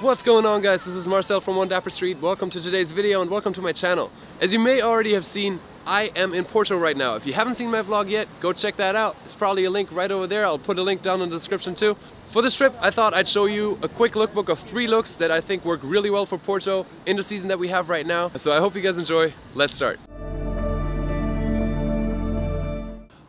What's going on guys? This is Marcel from One Dapper Street. Welcome to today's video and welcome to my channel. As you may already have seen, I am in Porto right now. If you haven't seen my vlog yet, go check that out. It's probably a link right over there. I'll put a link down in the description too. For this trip, I thought I'd show you a quick lookbook of three looks that I think work really well for Porto in the season that we have right now. So I hope you guys enjoy. Let's start.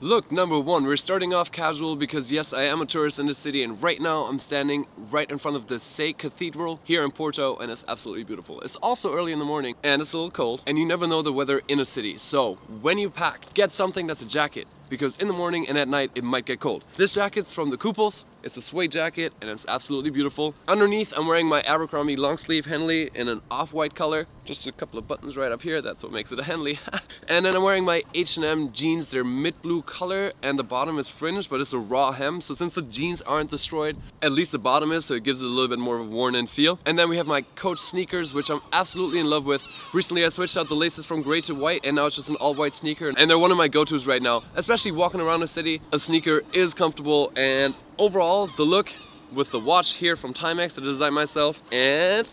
Look, number one, we're starting off casual because yes, I am a tourist in the city and right now I'm standing right in front of the Sé Cathedral here in Porto and it's absolutely beautiful. It's also early in the morning and it's a little cold and you never know the weather in a city. So when you pack, get something that's a jacket because in the morning and at night it might get cold. This jacket's from the Kooples. It's a suede jacket and it's absolutely beautiful. Underneath I'm wearing my Abercrombie long sleeve Henley in an off-white color. Just a couple of buttons right up here, that's what makes it a Henley. and then I'm wearing my H&M jeans, they're mid blue color and the bottom is fringed but it's a raw hem. So since the jeans aren't destroyed, at least the bottom is so it gives it a little bit more of a worn in feel. And then we have my Coach sneakers which I'm absolutely in love with. Recently I switched out the laces from gray to white and now it's just an all white sneaker and they're one of my go-tos right now. Especially walking around the city, a sneaker is comfortable and overall the look with the watch here from Timex that I designed myself and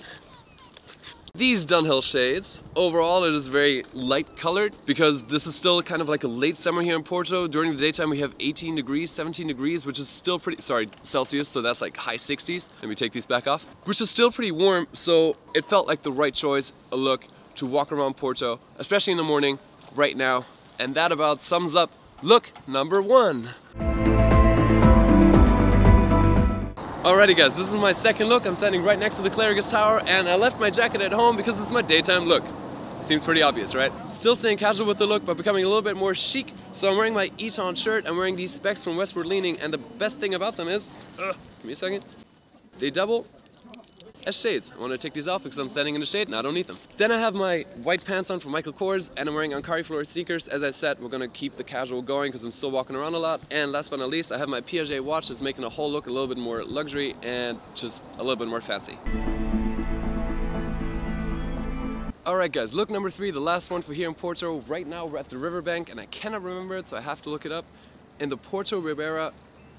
these Dunhill shades, overall it is very light colored because this is still kind of like a late summer here in Porto. During the daytime we have 18 degrees, 17 degrees, which is still pretty, sorry, Celsius, so that's like high 60s. Let me take these back off. Which is still pretty warm, so it felt like the right choice, a look to walk around Porto, especially in the morning, right now. And that about sums up look number one. Alrighty guys, this is my second look. I'm standing right next to the Clérigos Tower and I left my jacket at home because it's my daytime look. Seems pretty obvious, right? Still staying casual with the look, but becoming a little bit more chic. So I'm wearing my Eton shirt, I'm wearing these specs from Westward Leaning, and the best thing about them is, uh, give me a second, they double as shades. I want to take these off because I'm standing in the shade and I don't need them. Then I have my white pants on from Michael Kors and I'm wearing Ankari Flora sneakers. As I said, we're going to keep the casual going because I'm still walking around a lot. And last but not least, I have my Piaget watch that's making the whole look a little bit more luxury and just a little bit more fancy. Alright guys, look number three, the last one for here in Porto. Right now we're at the riverbank and I cannot remember it so I have to look it up. In the Porto Ribeira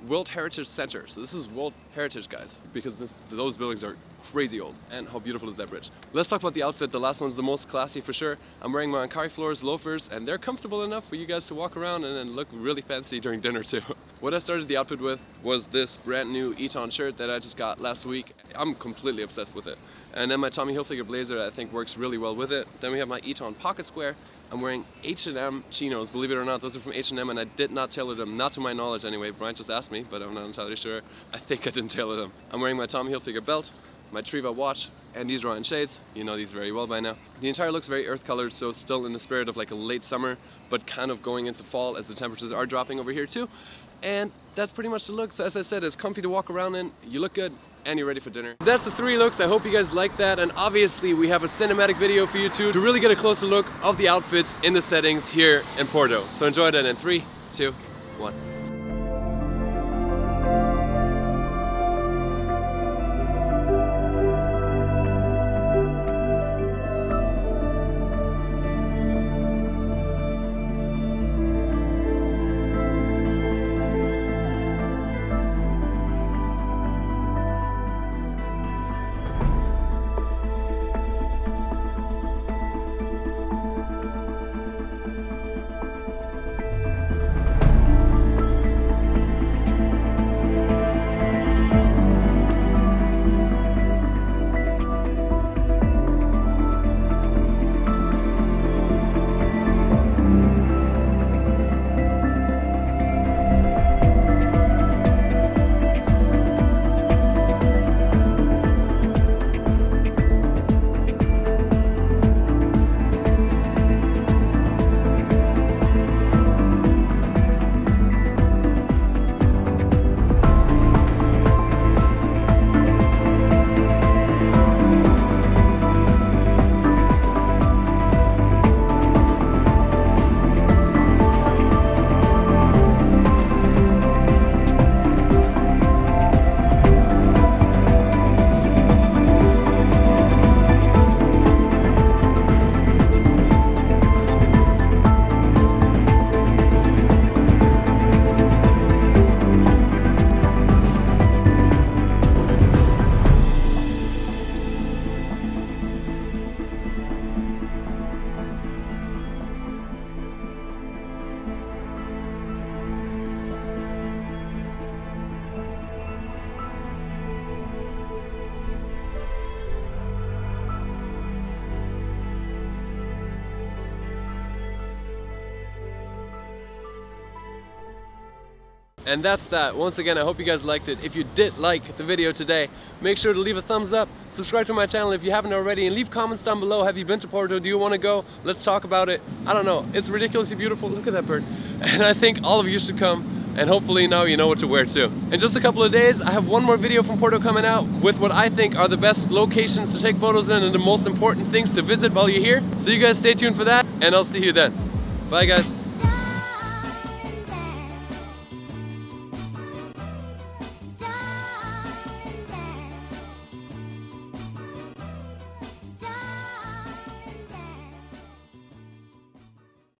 World Heritage Center. So this is World Heritage, guys, because this, those buildings are crazy old. And how beautiful is that bridge? Let's talk about the outfit. The last one's the most classy for sure. I'm wearing my Ankari Floras loafers and they're comfortable enough for you guys to walk around and then look really fancy during dinner too. what I started the outfit with was this brand new Eton shirt that I just got last week. I'm completely obsessed with it. And then my Tommy Hilfiger blazer I think works really well with it. Then we have my Eton pocket square I'm wearing H&M chinos, believe it or not, those are from H&M and I did not tailor them, not to my knowledge anyway, Brian just asked me, but I'm not entirely sure. I think I didn't tailor them. I'm wearing my Tommy Hilfiger belt, my Treva watch, and these Ryan shades. You know these very well by now. The entire looks very earth colored, so still in the spirit of like a late summer, but kind of going into fall as the temperatures are dropping over here too. And that's pretty much the look. So as I said, it's comfy to walk around in, you look good, and you're ready for dinner. That's the three looks. I hope you guys like that. And obviously we have a cinematic video for you too to really get a closer look of the outfits in the settings here in Porto. So enjoy that in three, two, one. And that's that. Once again, I hope you guys liked it. If you did like the video today, make sure to leave a thumbs up, subscribe to my channel if you haven't already, and leave comments down below. Have you been to Porto? Do you want to go? Let's talk about it. I don't know. It's ridiculously beautiful. Look at that bird. And I think all of you should come and hopefully now you know what to wear too. In just a couple of days, I have one more video from Porto coming out with what I think are the best locations to take photos in and the most important things to visit while you're here. So you guys stay tuned for that, and I'll see you then. Bye guys.